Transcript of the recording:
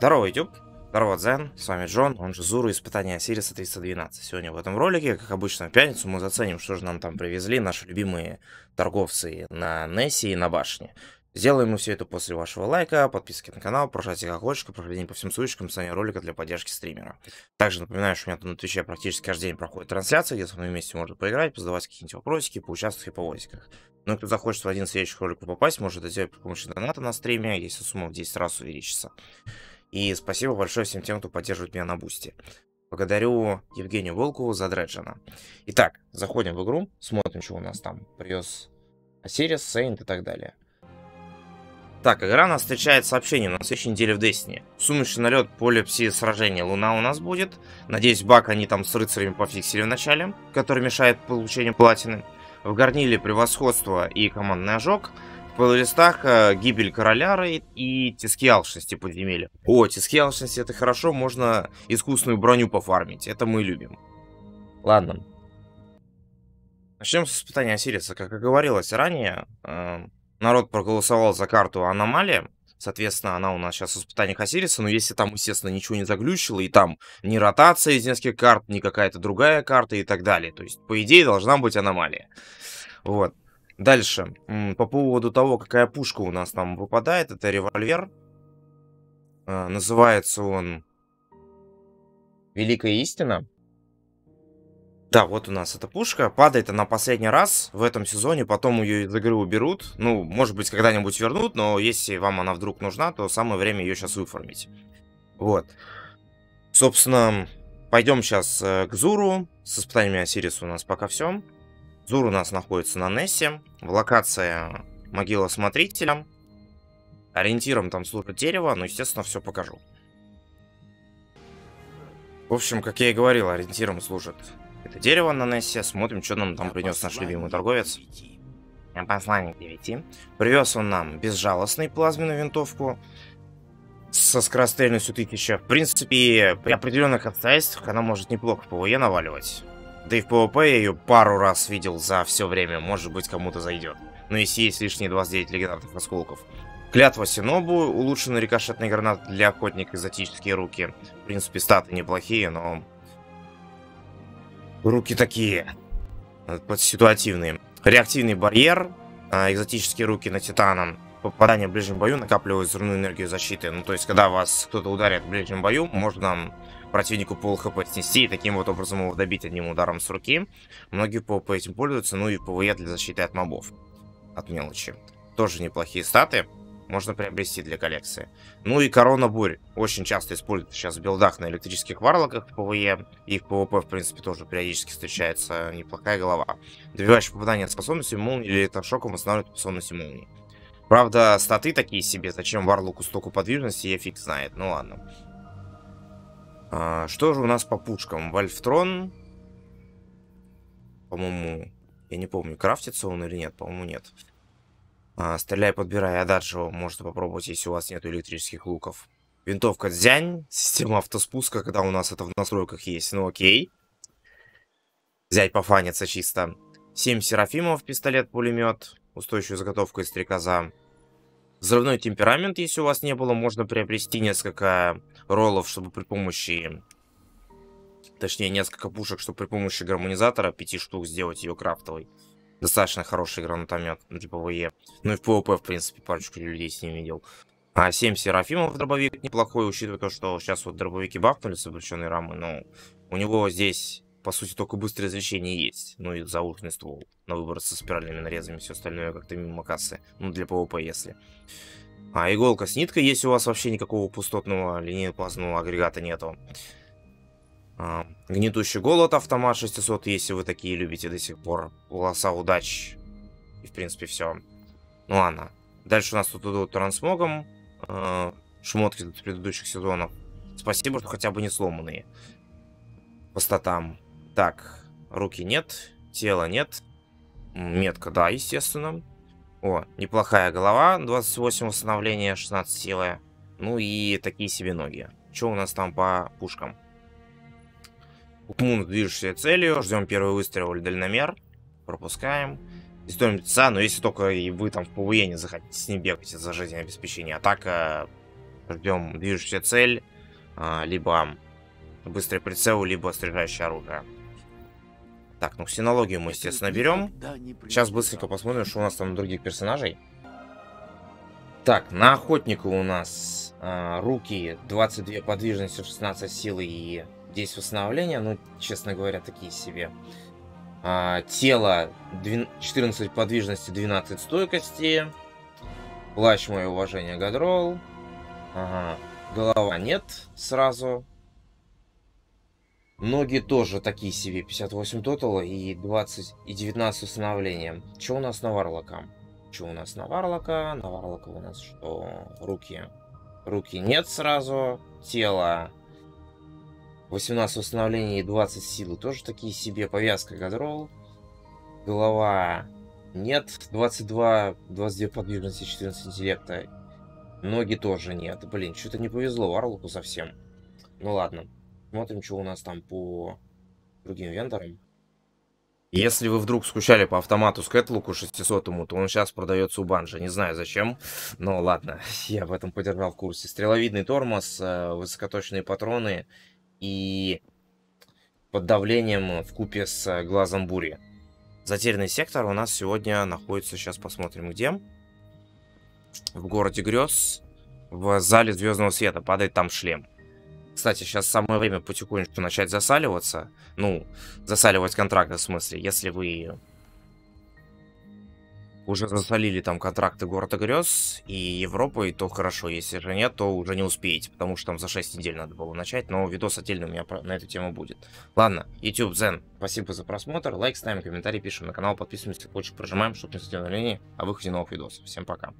Здорово, YouTube. Здорово, Дзен. С вами Джон, он же Зуру, испытание Осириса 312. Сегодня в этом ролике, как обычно в пятницу, мы заценим, что же нам там привезли наши любимые торговцы на Нессе и на башне. Сделаем мы все это после вашего лайка, подписки на канал, прожатия колокольчика, прохождения по всем ссылочкам, описании ролика для поддержки стримера. Также напоминаю, что у меня тут на Твиче практически каждый день проходит трансляция, где со мной вместе можно поиграть, позадавать какие-нибудь вопросики, поучаствовать и по возиках. Ну и кто захочет в один из следующих роликов попасть, может это сделать при помощи доната на стриме, если сумма в 10 раз увеличится. И спасибо большое всем тем, кто поддерживает меня на бусте. Благодарю Евгению Волкову за Дреджина. Итак, заходим в игру, смотрим, что у нас там. Привез Осирис, Сейнт и так далее. Так, игра нас встречает сообщением на следующей неделе в Destiny. Сумеречный налет, поле пси-сражения Луна у нас будет. Надеюсь, баг они там с рыцарями пофиксили в начале, который мешает получению платины. В горниле превосходство и командный ожог. В плейлистах э, гибель короля рейд и тиски алчности подземелья. О, тиски алчности это хорошо, можно искусственную броню пофармить. Это мы любим. Ладно. Начнем с испытания Осириса. Как и говорилось ранее, э, народ проголосовал за карту Аномалия. Соответственно, она у нас сейчас в испытаниях Осириса, но если там, естественно, ничего не заглючило, и там ни ротация из нескольких карт, ни какая-то другая карта и так далее. То есть, по идее, должна быть аномалия. Вот. Дальше. По поводу того, какая пушка у нас там выпадает, это револьвер. А, называется он Великая Истина. Да, вот у нас эта пушка. Падает она последний раз в этом сезоне, потом ее из игры уберут. Ну, может быть, когда-нибудь вернут, но если вам она вдруг нужна, то самое время ее сейчас выформить. Вот. Собственно, пойдем сейчас э, к Зуру. С испытаниями Осириса у нас пока все. Зур у нас находится на Нессе. В локация Могила Смотрителя. Ориентиром там служит дерево, но, естественно, все покажу. В общем, как я и говорил, ориентиром служит это дерево на Нессе. Смотрим, что нам там принес наш любимый торговец. Посланник 9. Привез он нам безжалостный плазменную винтовку со скорострельностью 1000. В принципе, при определенных обстоятельствах она может неплохо в ПВЕ наваливать. Да и в ПВП я ее пару раз видел за все время. Может быть, кому-то зайдет. Но если есть лишние 29 легендарных осколков. Клятва Синобу, улучшенный рикошетный гранат для охотника, экзотические руки. В принципе, статы неплохие, но Руки такие. Э, ситуативные. Реактивный барьер. А, экзотические руки на титана. Попадание в ближнем бою накапливает взрывную энергию защиты. Ну, то есть, когда вас кто-то ударит в ближнем бою, можно противнику пол хп снести и таким вот образом его добить одним ударом с руки. Многие ПВП этим пользуются, ну и ПВЕ для защиты от мобов. От мелочи. Тоже неплохие статы можно приобрести для коллекции. Ну и корона бурь. Очень часто используют сейчас в билдах на электрических варлоках в ПВЕ. И в ПВП, в принципе, тоже периодически встречается неплохая голова. Добивающее попадание от способности молнии или электрошоком восстанавливает способности молнии. Правда, статы такие себе. Зачем варлоку столько подвижности, я фиг знает. Ну ладно. А, что же у нас по пушкам? Вольфтрон. По-моему, я не помню, крафтится он или нет. По-моему, нет. А, стреляй, подбирай ададжио. Можете попробовать, если у вас нет электрических луков. Винтовка Дзянь. Система автоспуска, когда у нас это в настройках есть. Ну окей. Взять пофаниться чисто. 7 Серафимов, пистолет-пулемет. Устойчивую заготовку из стрекоза. Взрывной темперамент, если у вас не было, можно приобрести несколько роллов, чтобы при помощи... Точнее, несколько пушек, чтобы при помощи гармонизатора 5 штук сделать ее крафтовой. Достаточно хороший гранатомет для ПВЕ. Ну и в ПВП, в принципе, парочку людей с ним видел. А 7 Серафимов дробовик неплохой, учитывая то, что сейчас вот дробовики бафнули с облегченной рамы, но у него здесь, по сути, только быстрое извлечение есть. Ну и заухный ствол на выбор со спиральными нарезами, все остальное как-то мимо кассы. Ну, для ПВП, если. А иголка с ниткой, если у вас вообще никакого пустотного линейно-плазменного агрегата нету. А, гнетущий голод автомат 600, если вы такие любите до сих пор. Полоса удач. И в принципе все. Ну ладно. Дальше у нас тут идут трансмогом. Э, шмотки от предыдущих сезонов. Спасибо, что хотя бы не сломанные. По статам. Так, руки нет, тела нет. Метка, да, естественно. О, неплохая голова, 28 восстановления, 16 силы. Ну и такие себе ноги. Что у нас там по пушкам? Укмун движешься целью, ждем первый выстрел или дальномер. Пропускаем. История мертвеца, но если только и вы там в ПВЕ не захотите с ним бегать из-за жизненного обеспечения. А так, э, Ждем движущая цель, а, либо быстрый прицел, либо стрижающее оружие. Так, ну ксенологию мы, естественно, берем. Сейчас быстренько посмотрим, что у нас там других персонажей. Так, на охотника у нас а, руки 22 подвижности, 16 силы и 10 восстановления. Ну, честно говоря, такие себе. А, тело 14 подвижности, 12 стойкости. Плащ, мое уважение, Гадрол. Ага. Голова нет сразу. Ноги тоже такие себе, 58 тотала и 20 и 19 установлением. Что у нас на Варлока? Что у нас на Варлока? На Варлока у нас что? Руки. Руки нет сразу. Тело 18 установлений и 20 силы. Тоже такие себе. Повязка Гадрол. Голова нет. 22, 22 подвижности, 14 интеллекта. Ноги тоже нет. Блин, что-то не повезло Варлоку совсем. Ну ладно. Смотрим, что у нас там по другим вендорам. Если вы вдруг скучали по автомату Скэтлуку 600, то он сейчас продается у Банжа. Не знаю зачем, но ладно, я в этом подержал в курсе. Стреловидный тормоз, э, высокоточные патроны и под давлением в купе с глазом бури. Затерянный сектор у нас сегодня находится, сейчас посмотрим где. В городе грез, в зале звездного света, падает там шлем. Кстати, сейчас самое время потихонечку начать засаливаться. Ну, засаливать контракты в смысле. Если вы уже засолили там контракты города грез и Европы, то хорошо. Если же нет, то уже не успеете, потому что там за 6 недель надо было начать. Но видос отдельно у меня на эту тему будет. Ладно, YouTube, Zen, спасибо за просмотр. Лайк ставим, комментарий пишем на канал, подписываемся, если хочешь, прожимаем, чтобы не на о выходе новых видосов. Всем пока.